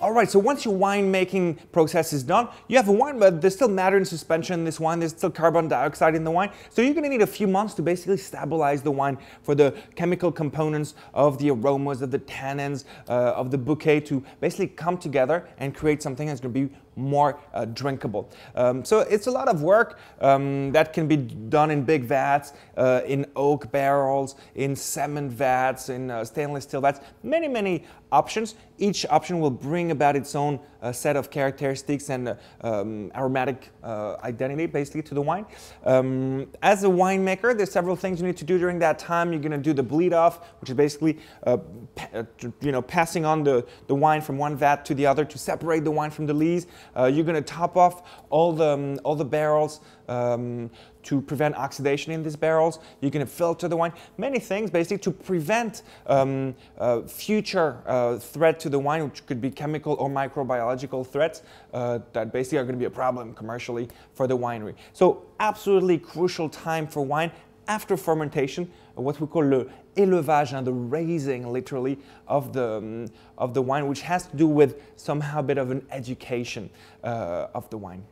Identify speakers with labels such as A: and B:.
A: All right, so once your winemaking process is done, you have a wine, but there's still matter in suspension in this wine. There's still carbon dioxide in the wine. So you're gonna need a few months to basically stabilize the wine for the chemical components of the aromas, of the tannins, uh, of the bouquet to basically come together and create something that's gonna be more uh, drinkable. Um, so it's a lot of work um, that can be done in big vats, uh, in oak barrels, in cement vats, in uh, stainless steel vats, many, many options. Each option will bring about its own uh, set of characteristics and uh, um, aromatic uh, identity basically to the wine. Um, as a winemaker, there's several things you need to do during that time. You're going to do the bleed off, which is basically you know passing on the, the wine from one vat to the other to separate the wine from the lees. Uh, you're going to top off all the, um, all the barrels um, to prevent oxidation in these barrels. You're going to filter the wine. Many things basically to prevent um, uh, future uh, threat to the wine, which could be chemical or microbiological threats uh, that basically are going to be a problem commercially for the winery. So absolutely crucial time for wine after fermentation, what we call the élevage and the raising literally of the, um, of the wine, which has to do with somehow a bit of an education uh, of the wine.